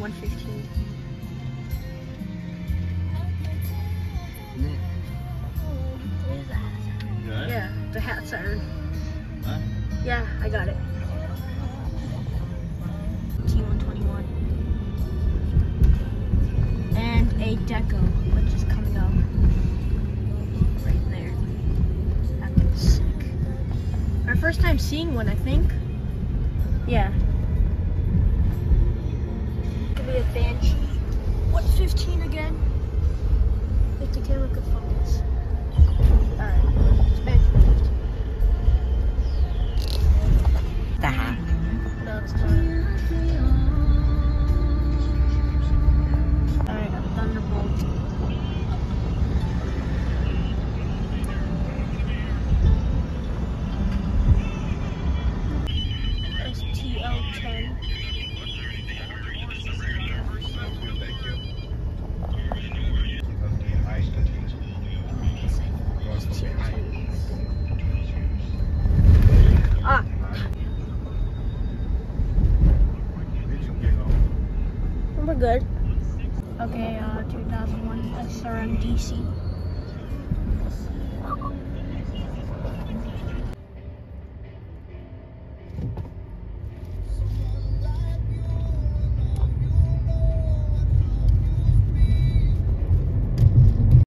115. There's the hat. Good? Yeah, the hat siren. Huh? Yeah, I got it. T121. And a deco, which is coming up right there. That looks sick. Our first time seeing one, I think. Yeah. Good. Okay, uh, 2001 SRN DC.